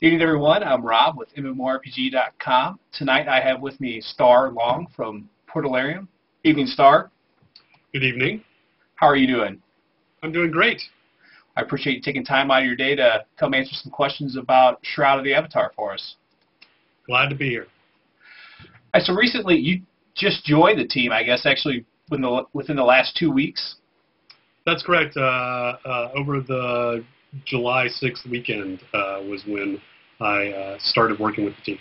Good evening, everyone. I'm Rob with MMORPG.com. Tonight I have with me Starr Long from Portalarium. Evening, Starr. Good evening. How are you doing? I'm doing great. I appreciate you taking time out of your day to come answer some questions about Shroud of the Avatar for us. Glad to be here. Right, so recently you just joined the team, I guess, actually within the, within the last two weeks. That's correct. Uh, uh, over the July 6th weekend uh, was when I uh, started working with the team.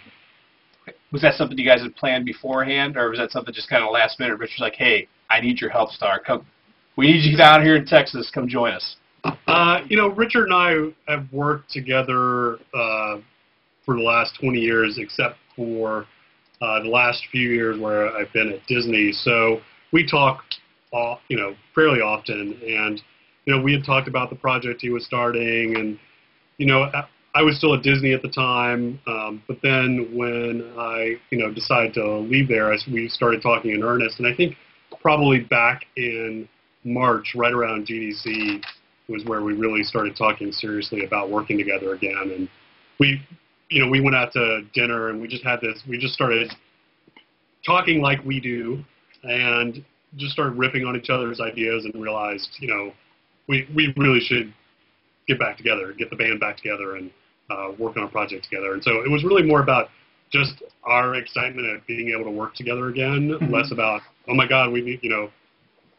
Was that something you guys had planned beforehand, or was that something just kind of last minute? Rich was like, "Hey, I need your help, Starr. Come, we need you down here in Texas. Come join us." Uh, you know, Richard and I have worked together uh, for the last 20 years, except for uh, the last few years where I've been at Disney. So we talk, you know, fairly often, and you know, we had talked about the project he was starting, and you know, I was still at Disney at the time. Um, but then when I, you know, decided to leave there, I, we started talking in earnest, and I think probably back in March, right around GDC, was where we really started talking seriously about working together again, and we you know, we went out to dinner and we just had this, we just started talking like we do and just started ripping on each other's ideas and realized, you know, we, we really should get back together, get the band back together and uh, work on a project together. And so it was really more about just our excitement at being able to work together again, mm-hmm. less about, oh my God, we need, you know,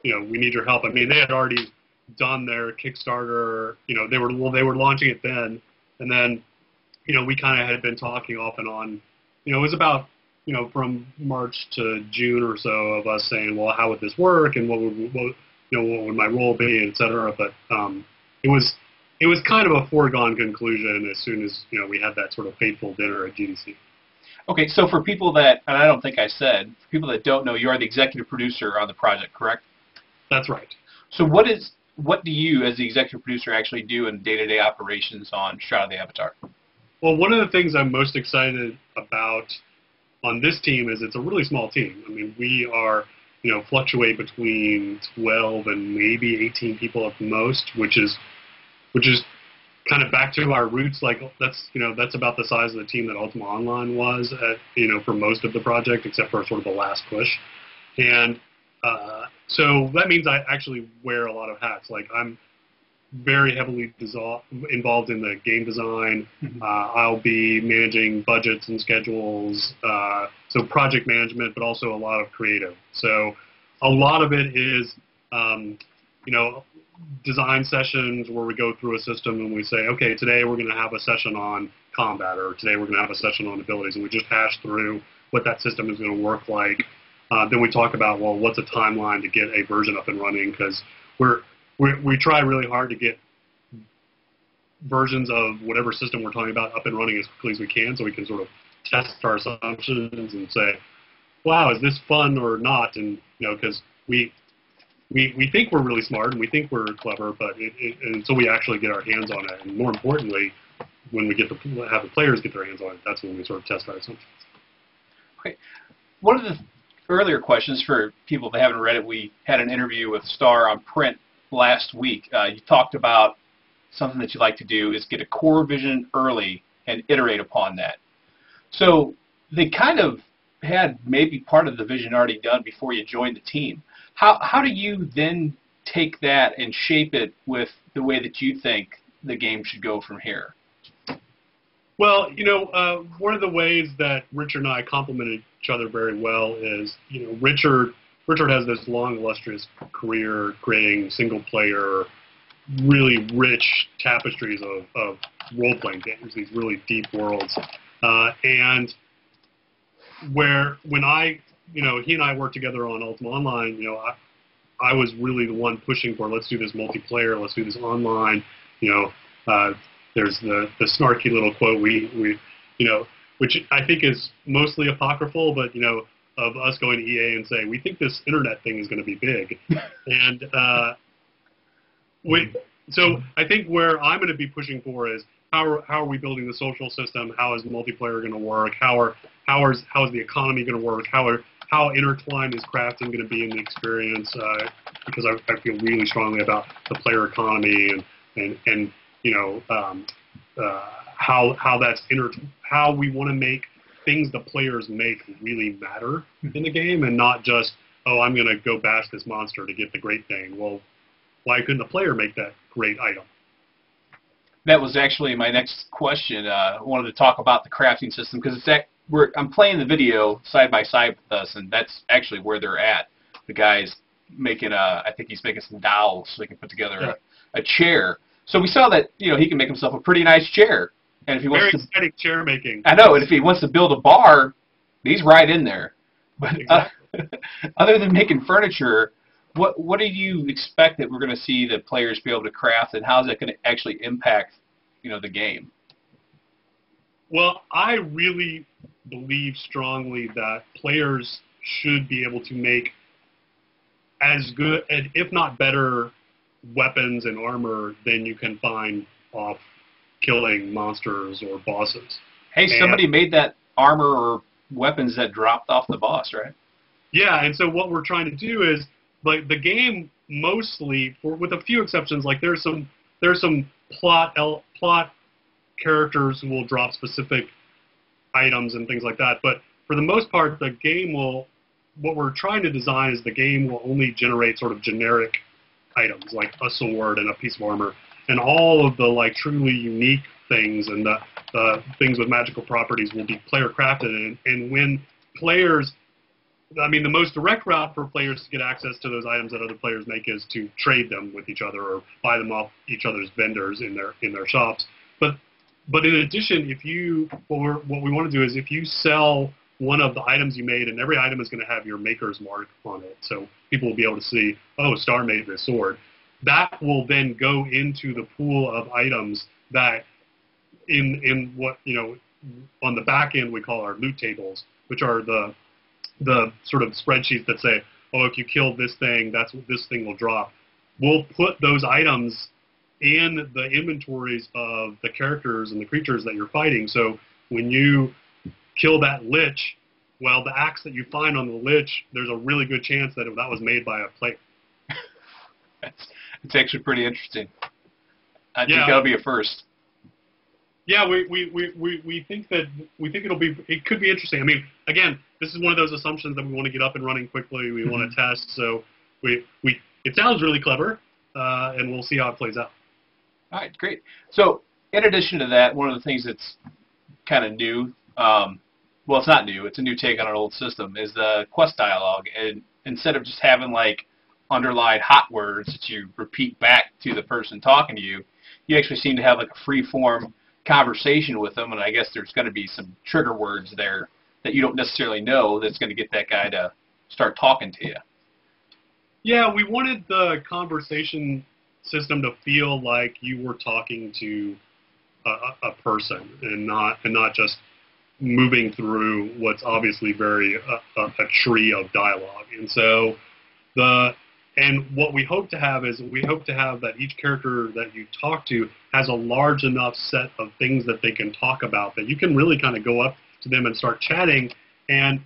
you know, we need your help. I mean, they had already done their Kickstarter, you know, they were, well, they were launching it then. And then you know, we kind of had been talking off and on. You know, it was about you know from March to June or so of us saying, well, how would this work, and what would what, you know what would my role be, et cetera. But um, it was it was kind of a foregone conclusion as soon as you know we had that sort of fateful dinner at GDC. Okay, so for people that, and I don't think I said, for people that don't know, you are the executive producer on the project, correct? That's right. So what is what do you, as the executive producer, actually do in day-to-day operations on Shroud of the Avatar? Well, one of the things I'm most excited about on this team is it's a really small team. I mean, we are, you know, fluctuate between 12 and maybe 18 people at most, which is, which is kind of back to our roots. Like that's, you know, that's about the size of the team that Ultima Online was at, you know, for most of the project, except for sort of the last push. And uh, so that means I actually wear a lot of hats. Like I'm very heavily involved in the game design. Mm-hmm. Uh, I'll be managing budgets and schedules, uh, so project management, but also a lot of creative. So a lot of it is, um, you know, design sessions where we go through a system and we say, okay, today we're going to have a session on combat, or today we're going to have a session on abilities, and we just hash through what that system is going to work like. Uh, then we talk about, well, what's a timeline to get a version up and running because we're we, we try really hard to get versions of whatever system we're talking about up and running as quickly as we can so we can sort of test our assumptions and say, wow, is this fun or not? And, you know, because we, we, we think we're really smart and we think we're clever, but it, it, until we actually get our hands on it, and more importantly, when we get to have the players get their hands on it, that's when we sort of test our assumptions. Okay. One of the earlier questions for people that haven't read it, we had an interview with Starr on print last week. Uh, you talked about something that you like to do is get a core vision early and iterate upon that. So they kind of had maybe part of the vision already done before you joined the team. How, how do you then take that and shape it with the way that you think the game should go from here? Well, you know, uh, one of the ways that Richard and I complemented each other very well is, you know, Richard Richard has this long, illustrious career creating single-player, really rich tapestries of, of role-playing games, these really deep worlds. Uh, and where when I, you know, he and I worked together on Ultima Online, you know, I, I was really the one pushing for let's do this multiplayer, let's do this online. You know, uh, there's the the snarky little quote we we, you know, which I think is mostly apocryphal, but you know, of us going to EA and saying, we think this internet thing is going to be big. and uh, we, so I think where I'm going to be pushing for is how are, how are we building the social system? How is multiplayer going to work? How are how is how is the economy going to work? How are how intertwined is crafting going to be in the experience? Uh, because I, I feel really strongly about the player economy and and and you know um, uh, how how that's inter how we want to make things the players make really matter in the game, and not just oh I'm going to go bash this monster to get the great thing. Well, why couldn't the player make that great item? That was actually my next question. Uh, I wanted to talk about the crafting system because it's that we're, I'm playing the video side by side with us, and that's actually where they're at. The guy's making a, I think he's making some dowels so he can put together Yeah. a, a chair. So we saw that you know he can make himself a pretty nice chair, and if he Very wants to, chair making. I know, and if he wants to build a bar, he's right in there. But uh, other than making furniture, what what do you expect that we're going to see the players be able to craft, and how is that going to actually impact you know the game? Well, I really believe strongly that players should be able to make as good, and if not better, weapons and armor than you can find off killing monsters or bosses. Hey, And- somebody made that armor or weapons that dropped off the boss, right? Yeah, and so what we're trying to do is like the game mostly, for with a few exceptions, like there's some there's some plot el- plot characters who will drop specific items and things like that, but for the most part, the game will what we're trying to design is the game will only generate sort of generic items like a sword and a piece of armor, and all of the like truly unique things and the, the things with magical properties will be player crafted, and, and when players I mean, the most direct route for players to get access to those items that other players make is to trade them with each other or buy them off each other's vendors in their in their shops. But but in addition, if you what, we're, what we want to do is if you sell one of the items you made, and every item is going to have your maker's mark on it, so people will be able to see, oh, Starr made this sword. That will then go into the pool of items that in in what you know on the back end we call our loot tables, which are the the sort of spreadsheets that say, oh, if you kill this thing, that's what this thing will drop. We'll put those items in the inventories of the characters and the creatures that you're fighting. So when you kill that lich, well, the axe that you find on the lich, there's a really good chance that that was made by a player. It's, it's actually pretty interesting. I think that'll be a first. Yeah, we, we, we, we, we think that we think it'll be it could be interesting. I mean, again, this is one of those assumptions that we want to get up and running quickly. We want to test, so we we it sounds really clever, uh, and we'll see how it plays out. All right, great. So, in addition to that, one of the things that's kind of new, um, well, it's not new, it's a new take on an old system, is the quest dialogue. And instead of just having like underlined hot words that you repeat back to the person talking to you, you actually seem to have like a free form conversation with them. And I guess there's going to be some trigger words there that you don't necessarily know that's going to get that guy to start talking to you. Yeah, we wanted the conversation system to feel like you were talking to a, a person and not and not just moving through what's obviously very a, a, a tree of dialogue. And so the and what we hope to have is we hope to have that each character that you talk to has a large enough set of things that they can talk about that you can really kind of go up to them and start chatting and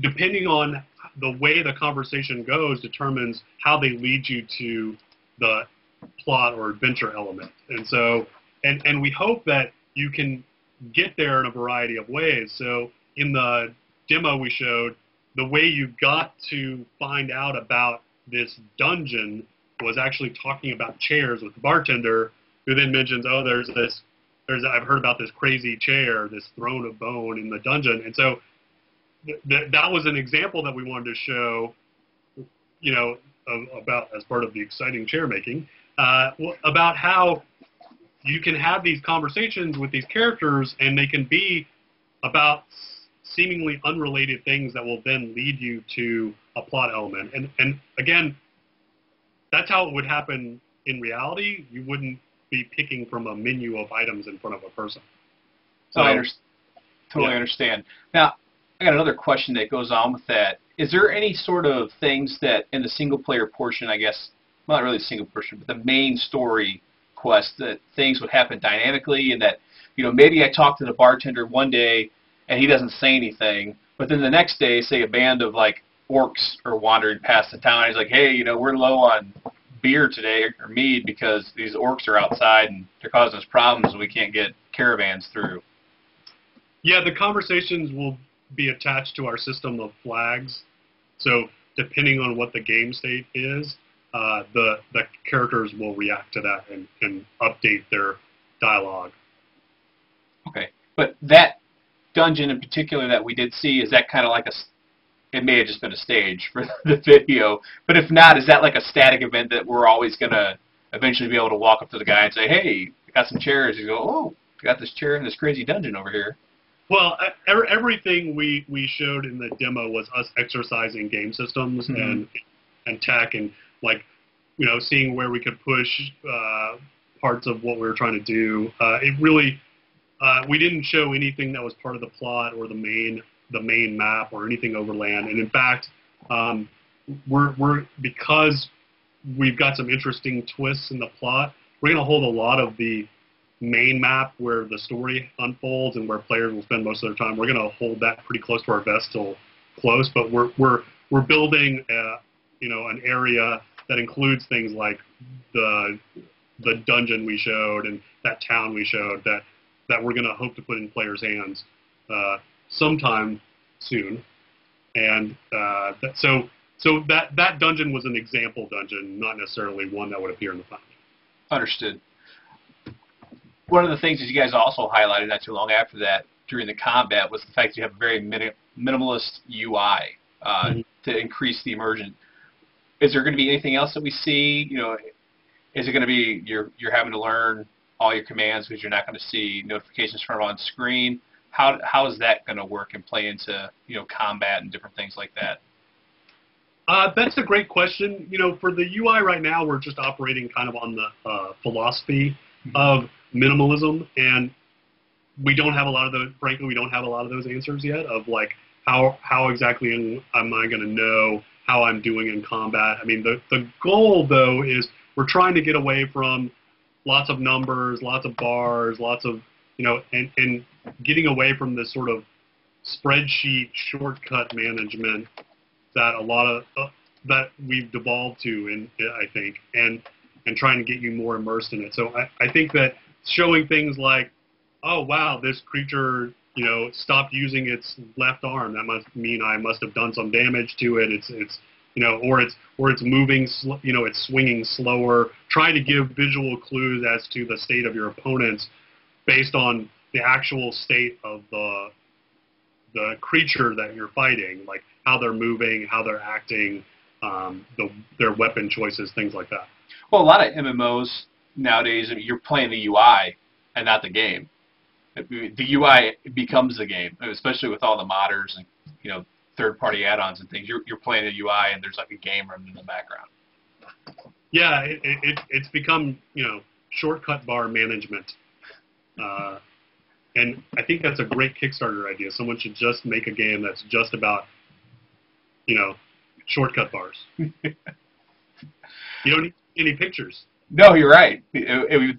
depending on the way the conversation goes determines how they lead you to the plot or adventure element. And so, and, and we hope that you can get there in a variety of ways. So in the demo we showed, the way you got to find out about this dungeon was actually talking about chairs with the bartender, who then mentions, "Oh, there's this, there's I've heard about this crazy chair, this throne of bone in the dungeon," and so th- th- that was an example that we wanted to show, you know, about as part of the exciting chair making, uh, about how you can have these conversations with these characters, and they can be about seemingly unrelated things that will then lead you to a plot element. And and again, that's how it would happen in reality. You wouldn't be picking from a menu of items in front of a person. So I under- totally yeah. understand. Now, I got another question that goes on with that. Is there any sort of things that in the single player portion, I guess, well, not really the single portion, but the main story quest, that things would happen dynamically and that, you know, maybe I talk to the bartender one day and he doesn't say anything, but then the next day, say a band of like orcs are wandering past the town, he's like, hey, you know, we're low on beer today or mead because these orcs are outside and they're causing us problems and we can't get caravans through. Yeah, the conversations will be attached to our system of flags. So depending on what the game state is, uh, the the characters will react to that and, and update their dialogue. Okay, but that dungeon in particular that we did see is that kind of like a it may have just been a stage for the video, but if not, is that like a static event that we're always gonna eventually be able to walk up to the guy and say, "Hey, I got some chairs." You go, "Oh, got this chair in this crazy dungeon over here." Well, everything we, we showed in the demo was us exercising game systems mm-hmm. and and tech and like you know seeing where we could push uh, parts of what we were trying to do. Uh, it really uh, we didn't show anything that was part of the plot or the main the main map or anything overland. And in fact, um, we're we're because we've got some interesting twists in the plot. We're going to hold a lot of the main map where the story unfolds and where players will spend most of their time. We're going to hold that pretty close to our vest till close, but we're we're we're building a, you know an area that includes things like the the dungeon we showed and that town we showed that that we're going to hope to put in players' hands uh, sometime soon. And uh, that, so so that that dungeon was an example dungeon, not necessarily one that would appear in the final. Understood one of the things that you guys also highlighted not too long after that during the combat was the fact that you have a very minimalist UI uh, mm-hmm. to increase the immersion. Is there going to be anything else that we see? You know, is it going to be you're you're having to learn all your commands because you're not going to see notifications from on screen? How how is that going to work and play into you know combat and different things like that? Uh, that's a great question. You know, for the UI right now, we're just operating kind of on the uh, philosophy mm-hmm. of minimalism, and we don't have a lot of the Frankly, we don't have a lot of those answers yet. Of like how how exactly am I going to know how I'm doing in combat? I mean, the the goal though is we're trying to get away from lots of numbers, lots of bars, lots of you know, and and getting away from this sort of spreadsheet shortcut management that a lot of uh, that we've devolved to in I think and and trying to get you more immersed in it. So I, I think that showing things like, oh wow, this creature you know stopped using its left arm. That must mean I must have done some damage to it. It's it's you know, or it's or it's moving, you know, it's swinging slower. Try to give visual clues as to the state of your opponents based on the actual state of the the creature that you're fighting, like how they're moving, how they're acting, um, the, their weapon choices, things like that. Well, a lot of MMOs nowadays you're playing the UI and not the game. The UI becomes the game, especially with all the modders and you know third-party add-ons and things. You're you're playing the UI and there's like a game running in the background. Yeah, it, it it's become you know shortcut bar management, uh, and I think that's a great Kickstarter idea. Someone should just make a game that's just about you know shortcut bars. you don't need any pictures. No, you're right. It, it would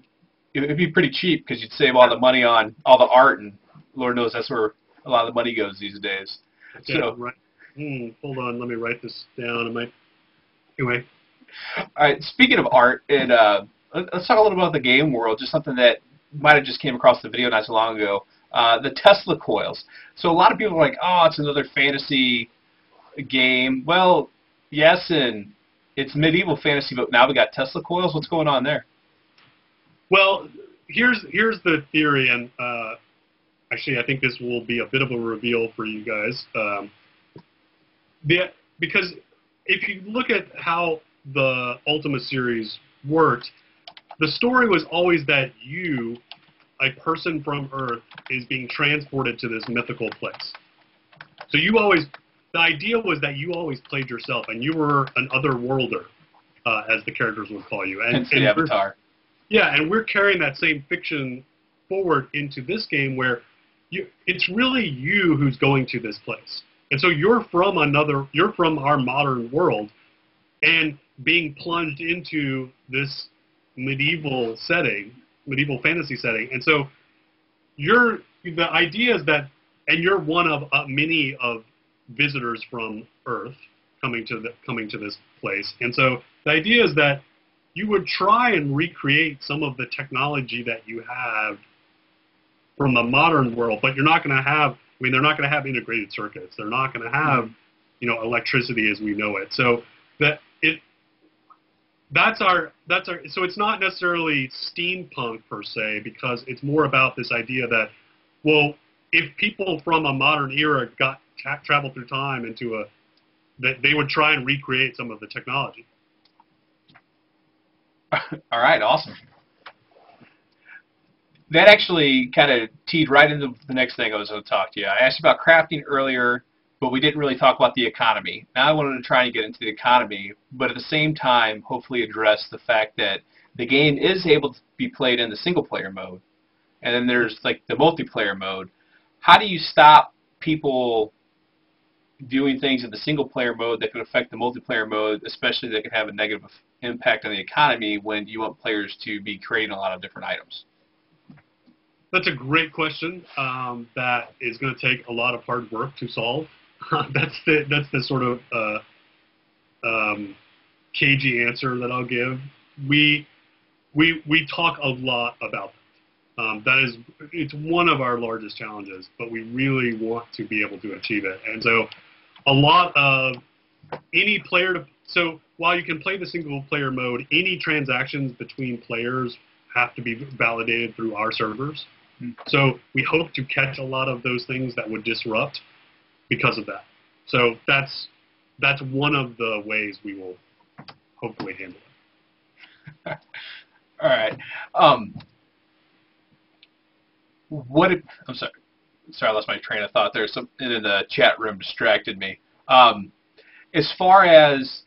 it would be pretty cheap because you'd save all the money on all the art, and Lord knows that's where a lot of the money goes these days. Okay, so, right. Hmm, hold on, let me write this down. I. Anyway. All right. Speaking of art, and uh, let's talk a little about the game world. Just something that might have just came across the video not so long ago. Uh, the Tesla coils. So a lot of people are like, oh, it's another fantasy game. Well, yes, and it's medieval fantasy, but now we got Tesla coils. What's going on there? Well, here's here's the theory, and uh, actually, I think this will be a bit of a reveal for you guys. Um, the, because if you look at how the Ultima series worked, the story was always that you, a person from Earth, is being transported to this mythical place. So you always the idea was that you always played yourself, and you were an other worlder, uh, as the characters would call you. And, the avatar. Yeah, and we're carrying that same fiction forward into this game where you, it's really you who's going to this place. And so you're from another, you're from our modern world, and being plunged into this medieval setting, medieval fantasy setting. And so you're the idea is that, and you're one of uh, many of visitors from Earth coming to the, coming to this place. And so the idea is that you would try and recreate some of the technology that you have from the modern world, but you're not going to have. I mean, they're not going to have integrated circuits. They're not going to have, mm-hmm. you know, electricity as we know it. So that it that's our that's our so it's not necessarily steampunk per se because it's more about this idea that well if people from a modern era got tra- traveled through time into a that they would try and recreate some of the technology all right awesome that actually kind of teed right into the next thing I was going to talk to you. I asked about crafting earlier, but we didn't really talk about the economy. Now I wanted to try and get into the economy, but at the same time, hopefully address the fact that the game is able to be played in the single player mode, and then there's like the multiplayer mode. How do you stop people doing things in the single player mode that could affect the multiplayer mode, especially that could have a negative impact on the economy when you want players to be creating a lot of different items? That's a great question um, that is going to take a lot of hard work to solve. that's the that's the sort of uh, um, cagey answer that I'll give. We we we talk a lot about that. Um, that is it's one of our largest challenges, but we really want to be able to achieve it. And so, a lot of any player to so while you can play the single player mode, any transactions between players have to be validated through our servers. So we hope to catch a lot of those things that would disrupt because of that. So that's that's one of the ways we will hopefully handle it. All right. Um, what? If, I'm sorry. Sorry, I lost my train of thought there. Something in the chat room distracted me. Um, as far as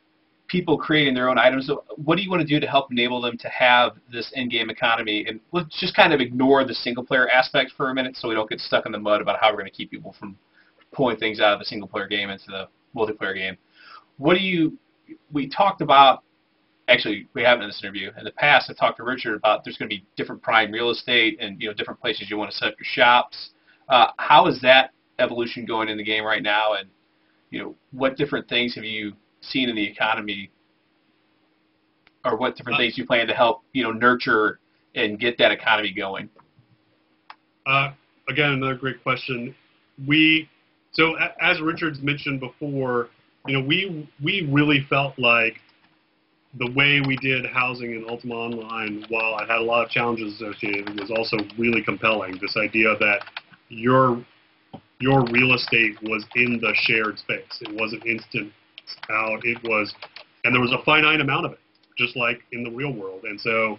people creating their own items. What do you want to do to help enable them to have this in-game economy? And let's just kind of ignore the single-player aspect for a minute so we don't get stuck in the mud about how we're going to keep people from pulling things out of the single-player game into the multiplayer game. What do you, we talked about, actually we haven't in this interview, in the past I talked to Richard about there's going to be different prime real estate and you know different places you want to set up your shops. Uh, how is that evolution going in the game right now and you know what different things have you seen in the economy, or what different uh, things you plan to help you know nurture and get that economy going? Uh, again, another great question. We so as Richard's mentioned before, you know, we we really felt like the way we did housing in Ultima Online, while it had a lot of challenges associated, was also really compelling. This idea that your your real estate was in the shared space. It wasn't instant out. It was, and there was a finite amount of it, just like in the real world. And so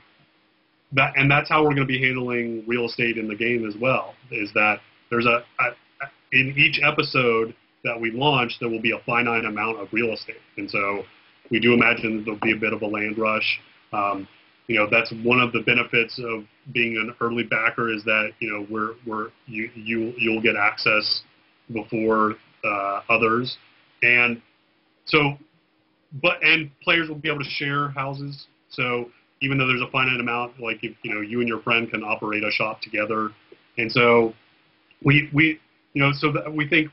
that, and that's how we're going to be handling real estate in the game as well. Is that there's a, a in each episode that we launch, there will be a finite amount of real estate, and so we do imagine there'll be a bit of a land rush. Um, you know, that's one of the benefits of being an early backer is that you know we're we're you you you'll get access before uh, others, and so, but and players will be able to share houses. So even though there's a finite amount, like if you know you and your friend can operate a shop together, and so we we you know so we think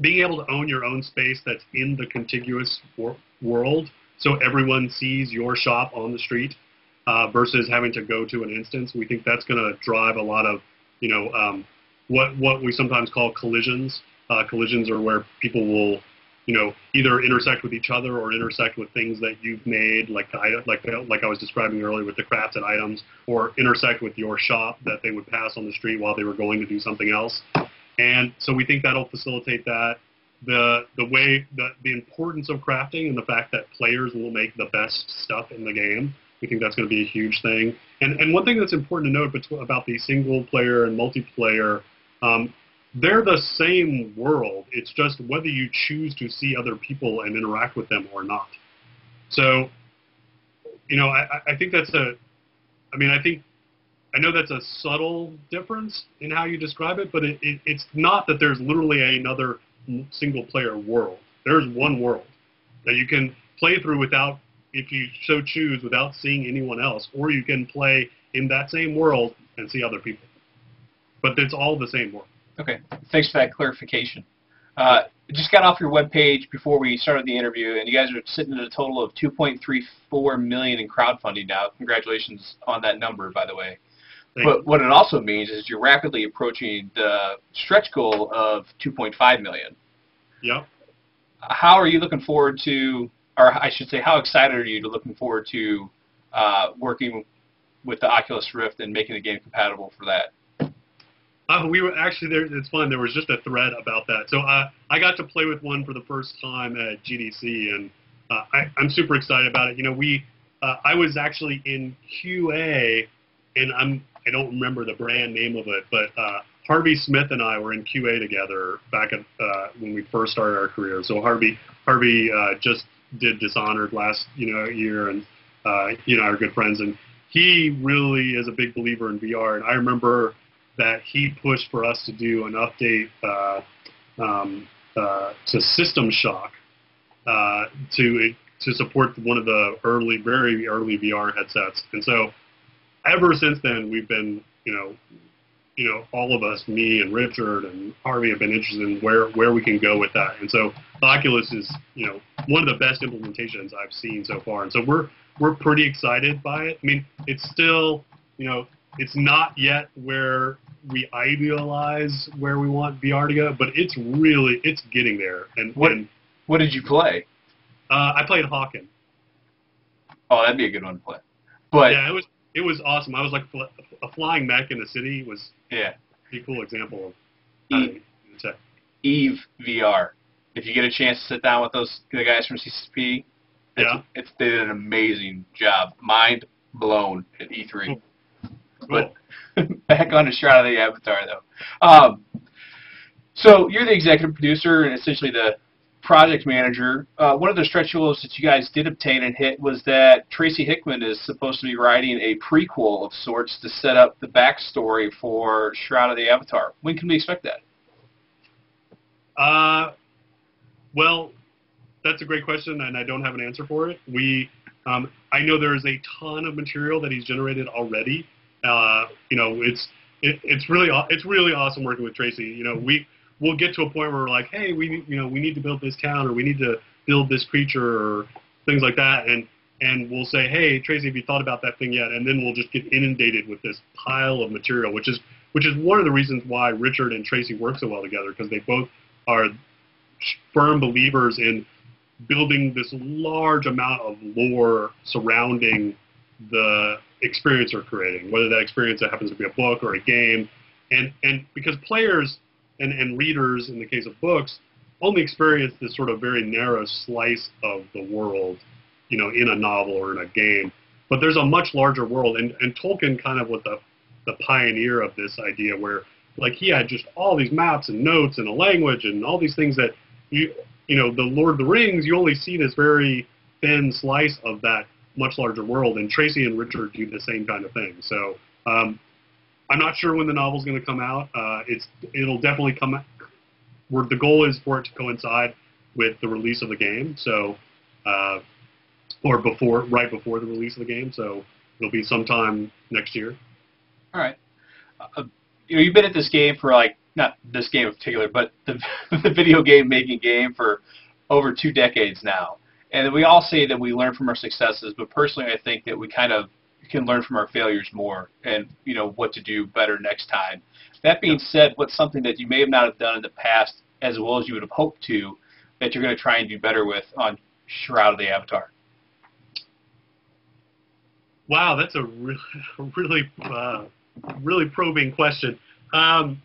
being able to own your own space that's in the contiguous wor- world, so everyone sees your shop on the street, uh, versus having to go to an instance. We think that's going to drive a lot of you know um, what what we sometimes call collisions. Uh, collisions are where people will you know, either intersect with each other or intersect with things that you've made, like like like I was describing earlier with the crafted items, or intersect with your shop that they would pass on the street while they were going to do something else. And so we think that'll facilitate that. The the way the the importance of crafting and the fact that players will make the best stuff in the game. We think that's going to be a huge thing. And and one thing that's important to note about the single player and multiplayer. Um, they're the same world. It's just whether you choose to see other people and interact with them or not. So, you know, I, I think that's a, I mean, I think, I know that's a subtle difference in how you describe it, but it, it, it's not that there's literally another single player world. There's one world that you can play through without, if you so choose, without seeing anyone else, or you can play in that same world and see other people. But it's all the same world. Okay, thanks for that clarification. Uh, just got off your webpage before we started the interview, and you guys are sitting at a total of 2.34 million in crowdfunding now. Congratulations on that number, by the way. Thank But what it also means is you're rapidly approaching the stretch goal of 2.5 million. Yep. How are you looking forward to, or I should say, how excited are you to looking forward to uh, working with the Oculus Rift and making the game compatible for that? Uh, we were actually there. It's fun. There was just a thread about that. So uh, I got to play with one for the first time at GDC, and uh, I, I'm super excited about it. You know, we uh, I was actually in QA, and I'm I don't remember the brand name of it, but uh, Harvey Smith and I were in QA together back at uh, when we first started our career. So Harvey Harvey just did Dishonored last you know year, and uh, you know our good friends, and he really is a big believer in VR. And I remember that he pushed for us to do an update uh, um, uh, to System Shock uh, to to support one of the early, very early VR headsets. And so, ever since then, we've been, you know, you know, all of us, me and Richard and Harvey, have been interested in where where we can go with that. And so, Oculus is, you know, one of the best implementations I've seen so far. And so we're we're pretty excited by it. I mean, it's still, you know, it's not yet where we idealize where we want VR to go, but it's really it's getting there. And What- and What did you play? uh, I played Hawken. Oh, that'd be a good one to play. But yeah, it was it was awesome. I was like a flying mech in the city was yeah, a pretty cool example of how E- to use the tech. Eve VR. If you get a chance to sit down with those the guys from CCP, it's, Yeah. it's they did an amazing job. Mind blown at E3. But back on to Shroud of the Avatar, though. Um, so you're the executive producer and essentially the project manager. Uh, one of the stretch goals that you guys did obtain and hit was that Tracy Hickman is supposed to be writing a prequel of sorts to set up the backstory for Shroud of the Avatar. When can we expect that? Uh, well, that's a great question, and I don't have an answer for it. We, um, I know there is a ton of material that he's generated already. Uh, you know, it's it, it's really it's really awesome working with Tracy. You know, we we'll get to a point where we're like, hey, we you know we need to build this town or we need to build this creature or things like that, and and we'll say, hey, Tracy, have you thought about that thing yet? And then we'll just get inundated with this pile of material, which is which is one of the reasons why Richard and Tracy work so well together because they both are firm believers in building this large amount of lore surrounding the experience you're creating, whether that experience happens to be a book or a game, and and because players and, and readers in the case of books only experience this sort of very narrow slice of the world, you know, in a novel or in a game. But there's a much larger world, and, and Tolkien kind of was the the pioneer of this idea where like he had just all these maps and notes and a language and all these things that you you know the Lord of the Rings you only see this very thin slice of that much larger world and Tracy and Richard do the same kind of thing. So um, I'm not sure when the novel's going to come out. Uh, it's it'll definitely come where the goal is for it to coincide with the release of the game so uh, or before right before the release of the game so it'll be sometime next year. All right. Uh, you know, you've been at this game for like not this game in particular, but the the video game making game for over two decades now. And we all say that we learn from our successes, but personally, I think that we kind of can learn from our failures more, and you know what to do better next time. That being said, what's something that you may have not have done in the past as well as you would have hoped to, that you're going to try and do better with on Shroud of the Avatar? Wow, that's a really, really, uh, really probing question. Um,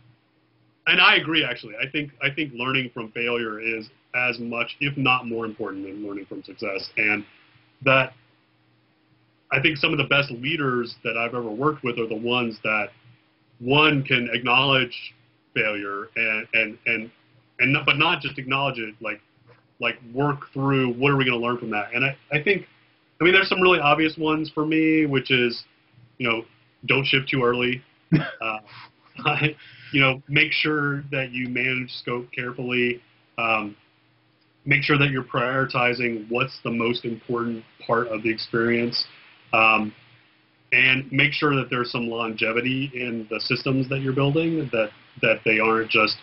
and I agree. Actually, I think I think learning from failure is as much, if not more important, than learning from success. And that I think some of the best leaders that I've ever worked with are the ones that one can acknowledge failure and and and and but not just acknowledge it, like like work through what are we going to learn from that. And I, I think I mean, there's some really obvious ones for me, which is, you know, don't ship too early. uh, you know, make sure that you manage scope carefully. Um, make sure that you're prioritizing what's the most important part of the experience. Um, and make sure that there's some longevity in the systems that you're building, that, that they aren't just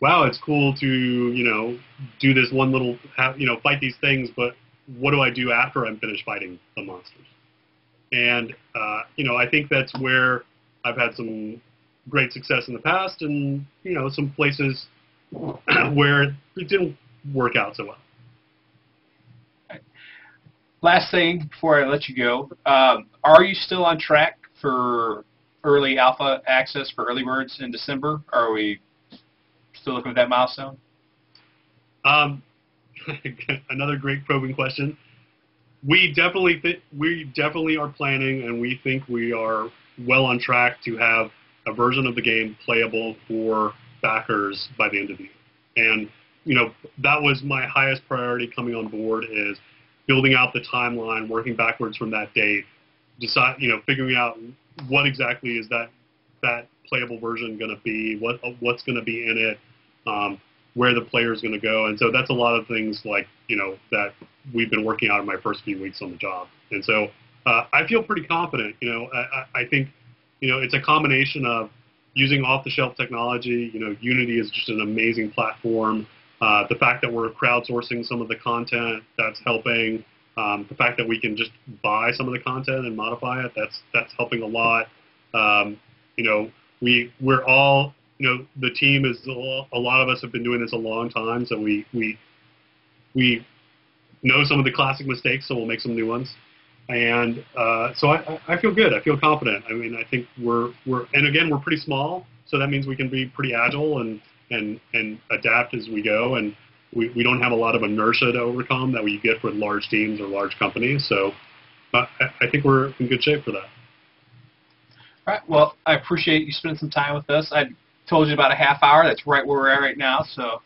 wow, it's cool to you know do this one little you know fight these things, but what do I do after I'm finished fighting the monsters? And uh, you know, I think that's where I've had some great success in the past, and you know, some places where it didn't work out so well. Last thing before I let you go, um, are you still on track for early alpha access for early birds in December? Are we still looking at that milestone? Um, another great probing question. We definitely th- we definitely are planning, and we think we are well on track to have a version of the game playable for backers by the end of the year. And you know that was my highest priority coming on board is building out the timeline, working backwards from that date, decide you know figuring out what exactly is that that playable version going to be, what what's going to be in it, um, where the player is going to go, and so that's a lot of things like you know that we've been working out in my first few weeks on the job, and so uh, I feel pretty confident. You know, I, I think you know it's a combination of using off-the-shelf technology. You know, Unity is just an amazing platform. Uh, the fact that we're crowdsourcing some of the content that's helping. Um, the fact that we can just buy some of the content and modify it that's that's helping a lot. Um, you know, we we're all you know the team is a lot of us have been doing this a long time, so we we we know some of the classic mistakes, so we'll make some new ones. And uh, so I, I feel good. I feel confident. I mean, I think we're we're and again we're pretty small, so that means we can be pretty agile and and and adapt as we go. And we, we don't have a lot of inertia to overcome that we get with large teams or large companies. So uh, I, I think we're in good shape for that. All right. Well, I appreciate you spending some time with us. I told you about a half hour. That's right where we're at right now. So.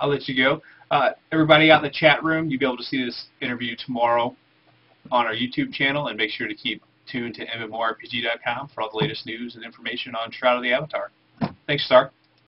I'll let you go. Uh, everybody out in the chat room, you'll be able to see this interview tomorrow on our YouTube channel, and make sure to keep tuned to MMORPG.com for all the latest news and information on Shroud of the Avatar. Thanks, Starr.